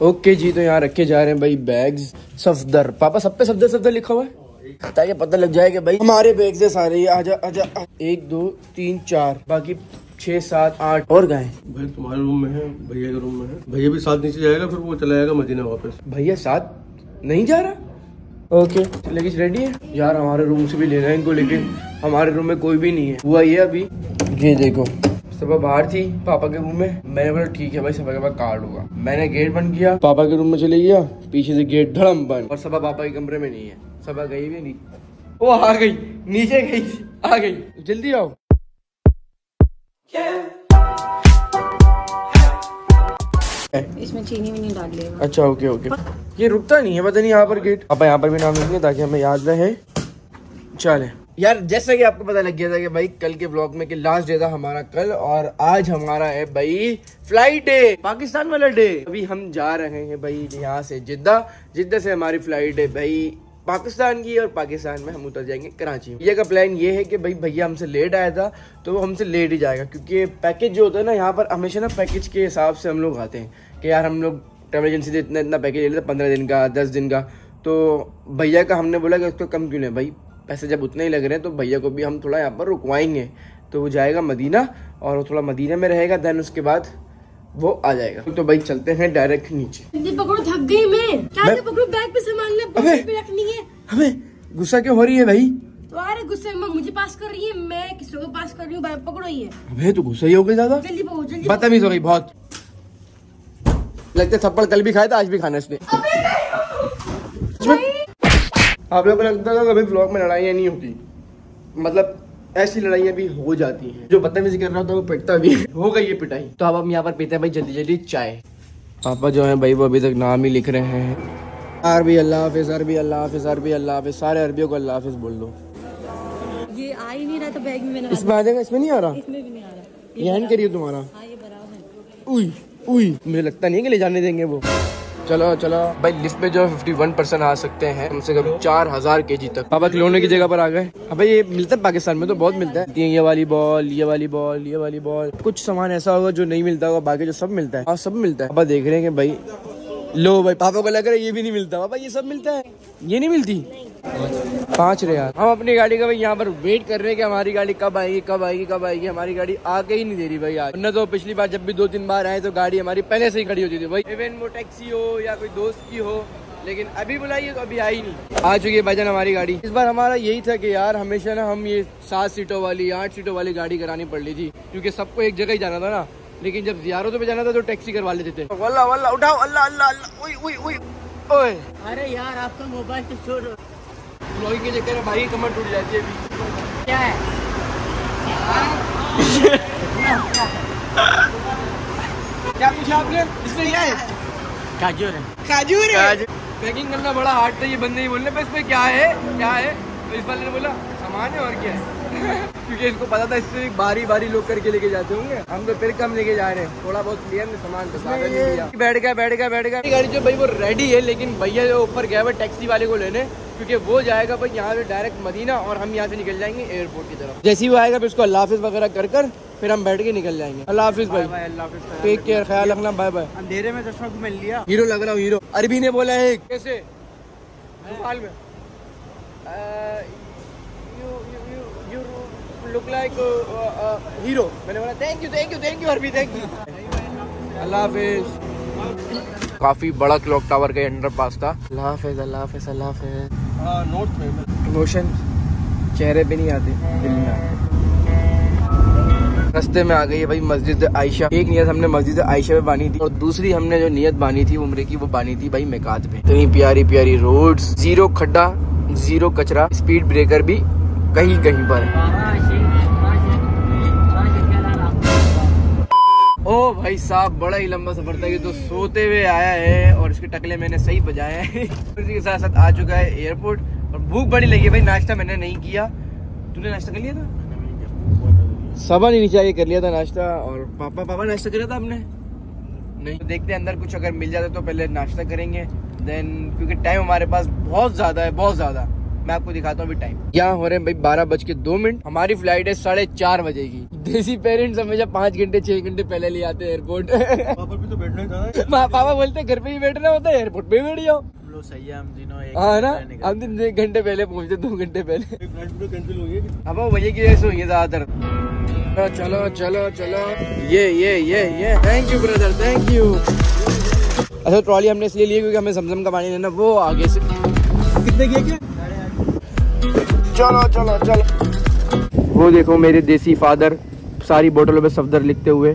Okay जी तो यहाँ रखे जा रहे हैं भाई बैग्स सफदर। पापा सब पे सफदर सफदर लिखा हुआ है? ताकि पता लग जाए कि भाई। हमारे बैग है सारे आजा आजा एक दो तीन चार बाकी छह सात आठ। और गए भाई तुम्हारे रूम में है भैया के रूम में है। भैया भी साथ नीचे जाएगा फिर वो चला जाएगा मदीना वापस। भैया साथ नहीं जा रहा? ओके लगेज रेडी है? यार हमारे रूम से भी लेना है इनको लेकिन हमारे रूम में कोई भी नहीं है। हुआ ये अभी। ये देखो। सबा बाहर थी पापा के रूम में। मैंने बोला ठीक है भाई सबा के पास कार्ड होगा मैंने गेट बंद किया। पापा के रूम में चले गया। पीछे से गेट धड़म बंद। और सबा पापा के कमरे में नहीं है। सबा गई भी नहीं। वो आ गई। नीचे गई। आ गई। जल्दी आओ। इसमें चीनी भी नहीं डाल लेगा। अच्छा ओके ओके ये रुकता नहीं है पता नहीं यहाँ पर गेट पापा यहाँ पर भी नाम लिखेंगे ताकि हमें याद रहे। चले। यार, जैसा कि आपको पता लग गया था कि भाई कल के ब्लॉग में कि लास्ट डे था हमारा कल और आज हमारा है भाई फ़्लाइट डे पाकिस्तान वाला डे अभी हम जा रहे हैं भाई यहाँ से जिद्दा। जिद्दा से हमारी फ़्लाइट है भाई पाकिस्तान की और पाकिस्तान में हम उतर जाएँगे कराची। ये का प्लान ये है कि भाई भैया हमसे लेट आया था तो वो हमसे लेट ही जाएगा, क्योंकि पैकेज जो होता है ना, यहाँ पर हमेशा ना पैकेज के हिसाब से हम लोग आते हैं कि यार हम लोग ट्रेवल एजेंसी से इतना इतना पैकेज ले लेते, पंद्रह दिन का, दस दिन का। तो भैया का हमने बोला कि उसको कम क्यों लें? भाई पैसे जब उतने ही लग रहे हैं तो भैया को भी हम थोड़ा यहाँ पर रुकवाएँगे। तो वो जाएगा मदीना और वो थोड़ा मदीना में रहेगा देन उसके बाद वो आ जाएगा। तो भाई चलते हैं डायरेक्ट नीचे। पकड़ो थक गई मैं। क्या पकड़ो बैग पे सामान रखनी है। हमें गुस्सा क्यों हो रही है भाई? तुम्हारे गुस्से में मुझे पास कर रही है मैं किसी को पास कर रही हूँ पकड़ो ये। अबे तो गुस्सा ही हो गई ज़्यादा? जल्दी पकड़ो जल्दी बदतमीज हो गई बहुत। लगता थप्पड़ कल भी खाया था आज भी खाना इसने। आप लोगों को लगता है कभी ब्लॉग में लड़ाइयाँ नहीं होती। मतलब ऐसी लड़ाइयाँ भी हो जाती हैं। जो बदतमीजी कर रहा होता है वो पिटता भी हो। गई ये पिटाई। तो अब हम यहाँ पर पीते हैं भाई जल्दी जल्दी चाय। पापा जो है भाई वो अभी तक नाम ही लिख रहे हैं। अरबी अल्लाह हाफिज अरबी अल्लाह हाफिज अरबी अल्लाह हाफिज। सारे अरबियों को अल्लाह हाफिज बोल दो। ये आ ही नहीं रहा तो बैग में इसमें आ जाएगा इसमें नहीं आ रहा? इसमें भी नहीं आ रहा। ये हैंड करिए तुम्हारा। है उई उई। मुझे लगता नहीं है कि ले जाने देंगे वो। चलो चलो। भाई लिफ्ट में जो फिफ्टी वन परसेंट आ सकते हैं कम से कम चार हज़ार के जी तक पापा खिलौने की जगह पर आ गए? अब ये मिलता है पाकिस्तान में तो बहुत मिलता है। ये वाली बॉल ये वाली बॉल ये वाली बॉल कुछ सामान ऐसा होगा जो नहीं मिलता होगा बाकी जो सब मिलता है। और सब मिलता है। पापा देख रहे हैं कि भाई लो भाई पापा को लग रहा है ये भी नहीं मिलता। पापा ये सब मिलता है? ये नहीं मिलती? पाँच यार। हम अपनी गाड़ी का भाई यहाँ पर वेट कर रहे हैं कि हमारी गाड़ी कब आएगी कब आएगी कब आएगी। हमारी गाड़ी आके ही नहीं दे रही भाई आज। वरना तो पिछली बार जब भी दो तीन बार आए तो गाड़ी हमारी पहले से ही खड़ी होती थी भाई। इवन वो टैक्सी हो या कोई दोस्त की हो लेकिन अभी बुलाइए तो अभी आई नहीं। आ चुकी है भाईजान हमारी गाड़ी। इस बार हमारा यही था कि यार हमेशा ना हम ये सात सीटों वाली आठ सीटों वाली गाड़ी करानी पड़ रही थी क्योंकि सबको एक जगह ही जाना था ना। लेकिन जब जियारतों पे जाना था तो टैक्सी करवा लेते थे। वल्ला वल्ला उठाओ अल्लाह अल्लाह अल्लाह उई उई उई। ओए। अरे यार आपका मोबाइल तो छोड़ो। ब्लॉगिंग के चक्कर में भाई कमर टूट जाती है अभी। क्या है? क्या पूछा आपने? इसमें क्या है। गाजर है खजूर है पैकिंग करना बड़ा हार्ड था ये बंदे ही बोलने पर इसमें क्या है? क्या है? तो इस वाले ने बोला सामान है और क्या है? क्योंकि इसको पता था इससे बारी बारी लोग करके लेके जाते होंगे। हम तो फिर कम लेके जा रहे हैं। थोड़ा बहुत लिया हमने सामान तो बैठ गया बैठ गया बैठ गया। गाड़ी जो भाई वो रेडी है लेकिन भैया जो ऊपर गया हुआ टैक्सी वाले को लेने क्योंकि वो जाएगा भाई यहाँ से डायरेक्ट मदीना और हम यहाँ से निकल जाएँगे एयरपोर्ट की तरफ़। जैसे ही वो आएगा फिर उसको अल्लाह हाफिज वगैरह कर कर फिर हम बैठ के निकल जाएँगे। अल्लाह हाफिज भाई। टेक केयर ख्याल रखना। बाय बाय अंधेरे में चश्मा मिल लिया? हीरो लग रहा हूँ हीरो। अरबी ने बोला है कैसे? में। लुक लाइक हीरो मैंने बोला thank you thank you thank you अरबी थैंक यू अल्लाह हाफिज। काफ़ी बड़ा क्लॉक टावर का अंडर पास था। अल्लाह हाफिज अल्लाह हाफिज अल्लाह हाफिज। हाँ नोट में इमोशन चेहरे पे नहीं आते दिल में रास्ते में आ गई है भाई मस्जिद आयशा। एक नियत हमने मस्जिद आयशा में बानी थी और दूसरी हमने जो नियत बानी थी उम्र की वो बानी थी भाई मेकात पे। इतनी प्यारी प्यारी रोड्स ज़ीरो खड्डा ज़ीरो कचरा स्पीड ब्रेकर भी कहीं कहीं पर। भाई साहब, बड़ा ही लंबा सफ़र था, ये तो सोते हुए आया है और इसके टकले मैंने सही बजाए हैं। इसी के साथ साथ आ चुका है एयरपोर्ट और भूख बड़ी लगी है भाई, नाश्ता मैंने नहीं किया। तूने नाश्ता कर लिया था? सबा ने नीचे आके कर लिया था नाश्ता और पापा पापा नाश्ता करा था आपने? नहीं। तो देखते हैं अंदर कुछ अगर मिल जाता तो पहले नाश्ता करेंगे। देन क्योंकि टाइम हमारे पास बहुत ज़्यादा है, बहुत ज़्यादा। मैं आपको दिखाता हूँ अभी टाइम यहाँ हो रहे हैं भाई बारह बज के दो मिनट। हमारी फ़्लाइट है साढ़े चार बजे की। देसी पेरेंट्स हमेशा पाँच घंटे छह घंटे पहले ले आते हैं एयरपोर्ट पापा भी तो बैठना ही था पापा बोलते हैं घर पे ही बैठना होता है एयरपोर्ट पे बैठ जाओ हम सही है हम तीनों एक हाँ ना? घंटे हम दिन एक घंटे पहले पहुँचे दो घंटे पहले। फ़्लाइट भी कैंसिल हुई अब वो भैया की वजह से ज़्यादातर। चलो चलो चलो ये ये ये ये। Thank you brother thank you अच्छा ट्रॉली हमने इसलिए ली क्योंकि हमें समझम का पानी लेना वो आगे से। कितने किए क्या? चलो चलो चलो। वो देखो मेरे देसी फादर सारी बोतलों पे सफदर लिखते हुए।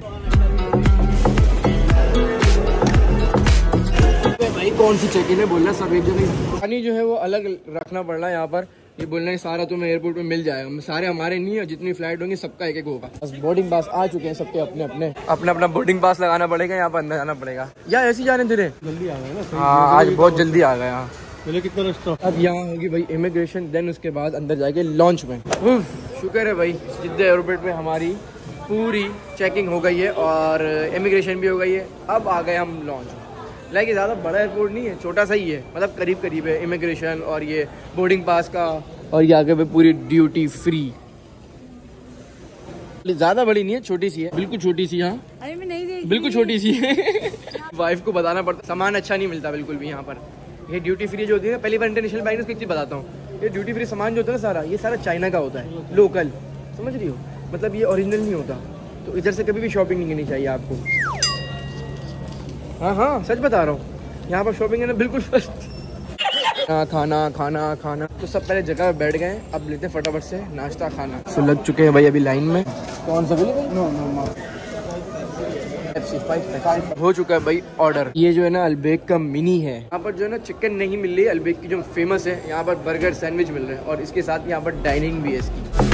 भाई कौन सी चेकिंग है बोलना सब एक जगह पानी जो है वो अलग रखना पड़ रहा है यहाँ पर। ये बोलना है सारा तुम्हें एयरपोर्ट में मिल जाएगा। सारे हमारे नहीं है जितनी फ़्लाइट होंगी सबका एक एक होगा। बस बोर्डिंग पास आ चुके हैं सबके अपने अपने। अपना अपना बोर्डिंग पास लगाना पड़ेगा यहाँ पर अंदर जाना पड़ेगा। या ऐसे ही जाने धीरे जल्दी आ गए हाँ आज बहुत जल्दी आ गया यहाँ पहले कितना रास्ता अब यहाँ होगी भाई इमिग्रेशन देन उसके बाद अंदर जाके लॉन्च में। शुक्र है भाई जिद्दे एयरपोर्ट पे हमारी। पूरी चेकिंग हो गई है और इमिग्रेशन भी हो गई है। अब आ गए हम लॉन्च लाइक ज़्यादा बड़ा एयरपोर्ट नहीं है छोटा सा ही है। मतलब करीब करीब है इमिग्रेशन और ये बोर्डिंग पास का। और ये आगे पे पूरी ड्यूटी फ्री ज़्यादा बड़ी नहीं है छोटी सी है। बिल्कुल छोटी सी यहाँ अरे मैं नहीं देख। बिल्कुल छोटी सी है। वाइफ को बताना पड़ता सामान अच्छा नहीं मिलता बिल्कुल भी यहाँ पर। ये ड्यूटी फ्री जो होती है ना पहली बार इंटरनेशनल बैंक उसकी चीज़ बताता हूँ। ये ड्यूटी फ्री सामान जो होता है ना सारा ये सारा चाइना का होता है लोकल समझ रही हो? मतलब ये ओरिजिनल नहीं होता। तो इधर से कभी भी शॉपिंग नहीं करनी चाहिए आपको। हाँ हाँ सच बता रहा हूँ। यहाँ पर शॉपिंग है ना बिल्कुल खाना खाना खाना खाना। तो सब पहले जगह बैठ गए। अब लेते हैं फटाफट से नाश्ता, खाना। तो लग चुके हैं भाई अभी लाइन में। कौन सा नो नो हो चुका है भाई ऑर्डर ये जो है ना अलबेक का मिनी है। यहाँ पर जो है ना चिकन नहीं मिल रही। अलबेक की जो फ़ेमस है, यहाँ पर बर्गर सैंडविच मिल रहे हैं। और इसके साथ यहाँ पर डाइनिंग भी है इसकी।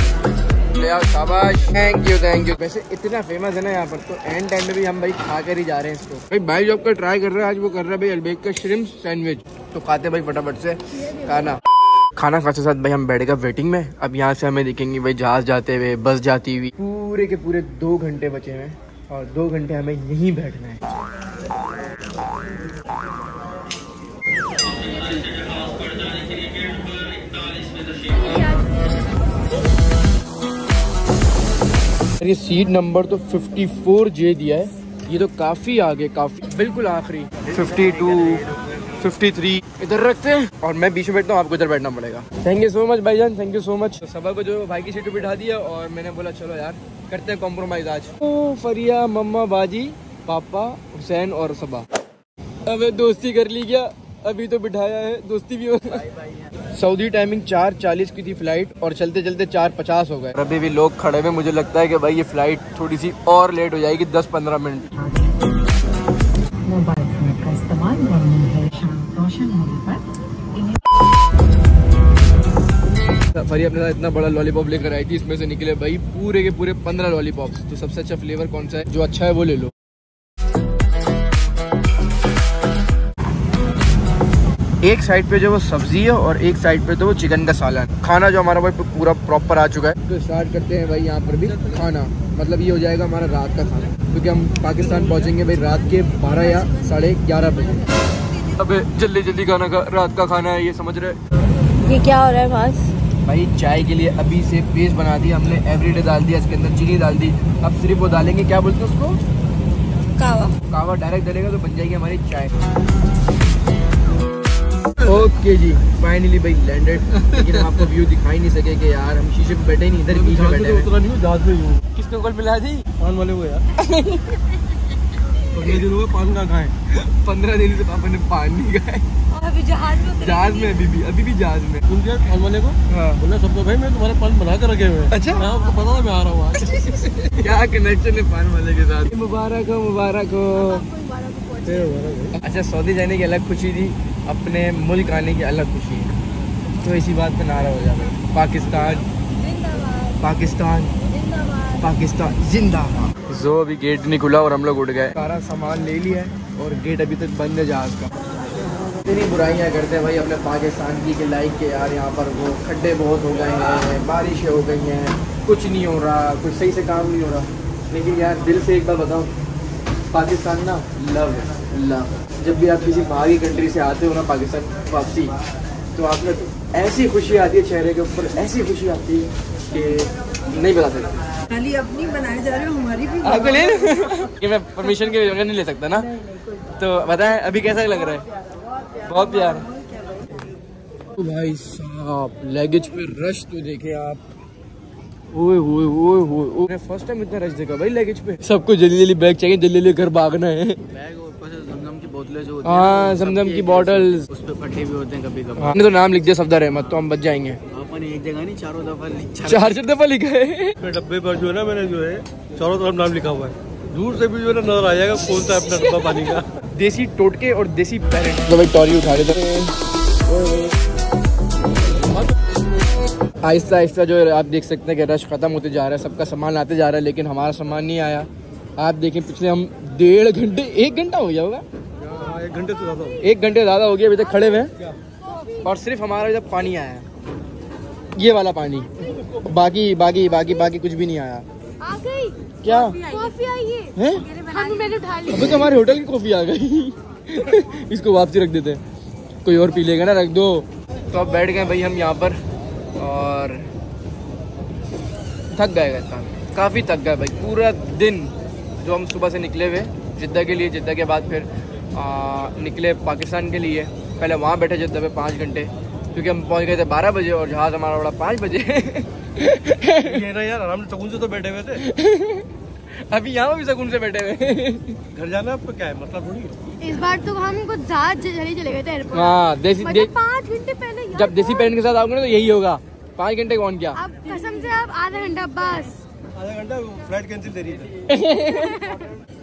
तो भाई भाई जो आपका ट्राई कर रहा है, आज वो कर रहा है भाई अलबेक का श्रिम्प सैंडविच तो खाते भाई फटाफट से। खाना। खाना खाते साथ भाई हम बैठेगा वेटिंग में। अब यहाँ से हमें दिखेंगे भाई जहाज़ जाते हुए, बस जाती हुई। पूरे के पूरे दो घंटे बचे हैं और दो घंटे हमें यहीं बैठना है। ये सीट नंबर तो 54 जे दिया है। ये तो काफ़ी आगे काफ़ी बिल्कुल आखिरी। 52 53 इधर रखते हैं। और मैं बीच में बैठता हूँ आपको इधर बैठना पड़ेगा। थैंक यू सो मच भाईजान। थैंक यू सो मच तो सबा को जो भाई की सीट पे बिठा दिया और मैंने बोला चलो यार करते हैं कॉम्प्रोमाइज आज। ओ फरिया मम्मा बाजी पापा हुसैन और सबा। अब दोस्ती कर ली क्या? अभी तो बिठाया है दोस्ती भी हो सऊदी टाइमिंग चार चालीस की थी फ़्लाइट और चलते चलते चार पचास हो गए। अभी भी लोग खड़े हुए मुझे लगता है कि भाई ये फ़्लाइट थोड़ी सी और लेट हो जाएगी दस पंद्रह मिनट मोबाइल फ़ोन का इस्तेमाल नहीं है शाम रोशन होने पर। फरी अपने साथ इतना बड़ा लॉलीपॉप लेकर आई थी इसमें से निकले भाई पूरे के पूरे पंद्रह लॉलीपॉप्स तो सबसे अच्छा फ्लेवर कौन सा है? जो अच्छा है वो ले लो। एक साइड पे जो वो सब्ज़ी है और एक साइड पे तो वो चिकन का सालन खाना जो हमारा भाई पूरा प्रॉपर आ चुका है। तो स्टार्ट करते हैं भाई यहाँ पर भी खाना। मतलब ये हो जाएगा हमारा रात का खाना। क्योंकि हम पाकिस्तान पहुँचेंगे भाई रात के बारह या साढ़े ग्यारह बजे। अब जल्दी जल्दी खाना का रात का खाना है ये समझ रहे ये क्या हो रहा है बस भाई चाय के लिए अभी से पेस्ट बना दिया हमने एवरीडे डाल दिया इसके अंदर चीनी डाल दी। अब सिर्फ़ वो डालेंगे क्या बोलते हैं उसको? कावा। कावा डायरेक्ट डालेगा तो बन जाएगी हमारी चाय। ओके जी फाइनली भाई लैंडेड लेकिन हम आपको व्यू दिखा ही नहीं सके कि यार हम शीशे पे बैठे ही नहीं इधर बीच में बैठे हैं तो उतरा नहीं हूँ जहाज़ में ही हूँ। किसको कॉल मिला थी पान वाले को यार। पंद्रह दिन हुए पान का खाए? पंद्रह दिन से पापा ने पान नहीं खाए। अभी जहाज़ में जहाज़ में अभी भी अभी भी जहाज़ में। सुन क्या पान वाले को? हाँ। बोला सबको भाई मैं तुम्हारे पान बना कर रखे हुए अच्छा। मैं आपको पता था मैं आ रहा हूँ क्या कनेक्शन है पान वाले के साथ? मुबारक हो मुबारक हो। अच्छा सऊदी जाने की अलग खुशी थी अपने मुल्क आने की अलग खुशी है तो इसी बात पे नारा हो जाता है। पाकिस्तान। पाकिस्तान। पाकिस्तान। जिंदाबाद। जो अभी गेट नहीं खुला और हम लोग उठ गए। सारा सामान ले लिया है और गेट अभी तक बंद है जहाज़ का। इतनी बुराइयाँ करते हैं भाई अपने पाकिस्तान की कि लाइक के यार यहाँ पर वो खड्डे बहुत हो गए हैं बारिशें हो गई हैं कुछ नहीं हो रहा कुछ सही से काम नहीं हो रहा। लेकिन यार दिल से एक बार बताऊँ पाकिस्तान ना लव है लव जब भी आप किसी बाहरी कंट्री से आते हो ना पाकिस्तान वापसी तो आप ना ऐसी खुशी आती है चेहरे के ऊपर ऐसी खुशी आती है कि नहीं बता सकते। खाली अपनी बनाए जा रहे हो हमारी भी आपको ले कि मैं परमिशन के बगैर नहीं ले सकता ना? तो बताएँ अभी कैसा लग रहा है? बहुत प्यार। ओ भाई साहब लगेज पे रश तो देखे आप। ओए ओए ओए ओए फ़र्स्ट टाइम इतना रश देखा भाई लगेज पे। सबको जल्दी जल्दी बैग चाहिए जल्दी जल्दी घर भागना है। बैग और ऊपर से जमजम की बोतलें जो हाँ, हैं, जमजम की bottles। ऐसे- उस पे फटे भी होते हैं कभी कभी हमने तो नाम लिख दिया सफदर अहमद तो हम बच जाएँगे। अपन एक जगह नहीं चारों दफ़ा लिख- चार चार चार दफ़ा लिखा है। डब्बे पर जो है ना मैंने जो है चारों तरफ़ नाम लिखा हुआ है। दूर से भी जो है ना नज़र आ जाएगा कौन सा अपना डब्बा पानी का। देसी टोटके और देसी पेरेंट तो उठा लेते आहिस्ता आहिस्ता जो आप देख सकते हैं कि रश खत्म होते जा रहा है, सबका सामान आते जा रहा है, लेकिन हमारा सामान नहीं आया। आप देखें, पिछले हम डेढ़ घंटे, एक घंटा हो गया होगा। एक घंटे से ज़्यादा एक घंटे ज़्यादा हो गया, अभी तक खड़े हुए हैं। और सिर्फ़ हमारा जब पानी आया है। ये वाला पानी। बाकी बाकी बाकी बाकी कुछ भी नहीं आया। क्या? कॉफ़ी आई है। हम मैंने उठा ली। अबे तो हमारे होटल की कॉफ़ी आ गई। इसको वापसी रख देते हैं। कोई और पी लेगा ना रख दो। तो अब बैठ गए भाई हम यहाँ पर और थक गए था काफ़ी थक गए भाई पूरा दिन जो हम सुबह से निकले हुए जिद्दा के लिए जिद्दा के बाद फिर आ, निकले पाकिस्तान के लिए। पहले वहाँ बैठे जिद्दा पे पाँच घंटे क्योंकि हम पहुँच गए थे बारह बजे और जहाज़ हमारा उड़ा पाँच बजे। ये ना यार आराम से सकून से तो बैठे हुए थे। अभी यहाँ भी सुकून से बैठे हुए। घर जाना आपको क्या है? मतलब थोड़ी इस बार तो हम कुछ जल्दी चले गए थे एयरपोर्ट हाँ देसी मतलब पाँच घंटे पहले जब देसी पेरेंट के साथ आओगे ना तो यही होगा। पाँच घंटे कौन क्या? अब कसम से अब आधा घंटा बस। आधा घंटा फ़्लाइट कैंसिल दे रही थी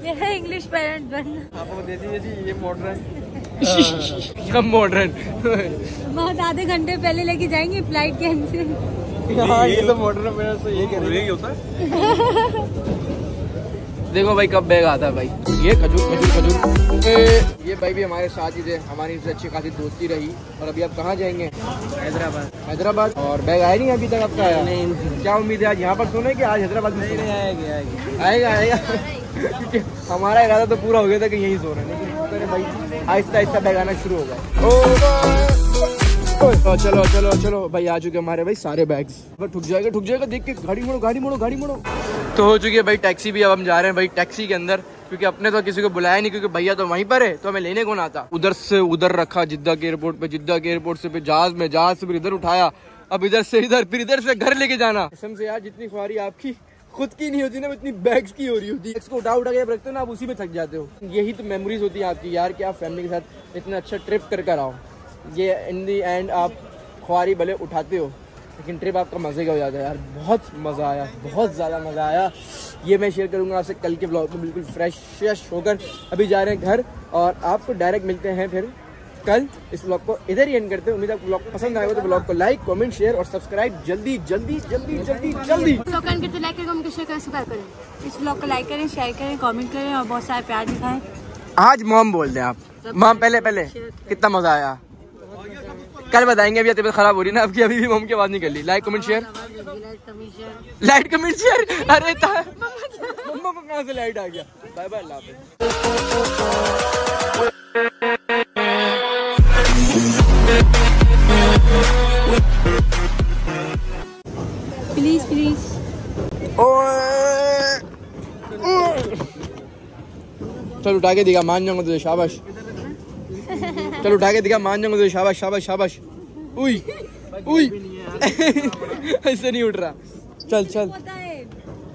ये है इंग्लिश पेरेंट बनना आपको देसी देसी ये मॉडर्न हम मॉडर्न बहुत आधे घंटे पहले लेके जाएँगे फ़्लाइट कैंसिल हाँ ये तो मॉडर्न मेरा तो यही कह होता है। देखो भाई कब बैग आता है भाई। ये खजूर खजूर खजूर। ये भाई भी हमारे साथ ही थे। हमारी इनसे अच्छी खासी दोस्ती रही। और अभी आप कहाँ जाएँगे? हैदराबाद। हैदराबाद? और बैग आया नहीं अभी तक आपका आया? नहीं क्या उम्मीद है आज? यहाँ पर सोने की आज हैदराबाद में सोना? आएगी आएगी। आएगा क्योंकि हमारा इरादा तो पूरा हो गया था कि यहीं सो रहे हैं। लेकिन भाई आहिस्ता आहिस्ता बैग आना शुरू हो गए तो चलो चलो चलो। भाई, आ चुके हमारे भाई सारे बैग्स बस ठुक जाएगा ठुक जाएगा। देख के गाड़ी मोड़ो गाड़ी मोड़ो गाड़ी मोड़ो। तो हो चुकी है भाई टैक्सी भी। अब हम जा रहे हैं भाई टैक्सी के अंदर, क्योंकि अपने तो किसी को बुलाया नहीं, क्योंकि भैया तो वहीं पर है तो हमें लेने कौन आता? उधर से उधर रखा, जिद्दा के एयरपोर्ट पे, जिद्दा के एयरपोर्ट से, फिर जहाज़ में जहाज़ से फिर इधर उठाया। अब इधर से इधर, फिर इधर से घर लेके जाना। कसम से यार, जितनी खुआरी आपकी खुद की नहीं होती ना, उतनी बैग्स की हो रही होती। है इसको उठा उठा के रखते हो ना, आप उसी में थक जाते हो। यही तो मेमोरीज होती है आपकी। यार कि आप फैमिली के साथ इतना अच्छा ट्रिप कर कर आओ। ये इन दी एंड आप ख्वारी भले उठाते हो लेकिन ट्रिप आपका मज़े का हो जाता है यार। बहुत मज़ा आया बहुत ज़्यादा मज़ा आया। ये मैं शेयर करूँगा आपसे कल के ब्लॉग में बिल्कुल फ्रेश फ्रेश होकर। अभी जा रहे हैं घर और आपको डायरेक्ट मिलते हैं फिर कल इस ब्लॉग को। इधर ही एंड करते हैं। उम्मीद आपको ब्लॉग पसंद आएगा तो ब्लॉग को लाइक कमेंट शेयर और सब्सक्राइब जल्दी जल्दी जल्दी जल्दी जल्दी। तो करके तो लाइक करें कमेंट शेयर करें सब्सक्राइब करें। इस ब्लॉग को लाइक करें शेयर करें कमेंट करें और बहुत सारे प्यार दिखाएँ। आज मॉम बोल दें आप। मॉम पहले पहले कितना मज़ा आया। कल बताएँगे अभी तबीयत खराब हो रही है ना आपकी अभी भी मॉम की आवाज़ नहीं कर ली like comment share light comment share अरे मम्मा को कहाँ से लाइट आ गया? बाय बाय अल्लाह। प्लीज़ प्लीज़ ओए। चल उठा के दिखा मान जाऊँगा तुझे शाबाश। चल उठा के दिखा, मान जाऊँगा तुझे शाबाश शाबाश शाबाश। उई उई। ऐसे नहीं उठ रहा। चल चल।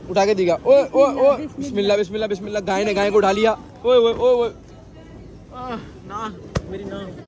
उठा के दिखा। ओ ओ ओ बिस्मिल्लाह बिस्मिल्लाह बिस्मिल्लाह। गाय ने गाय को उठा लिया। ओए ओए ओए ओए। ना, मेरी ना।